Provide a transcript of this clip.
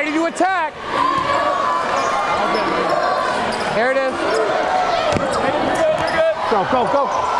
ready to attack. There it is. Go, go, go.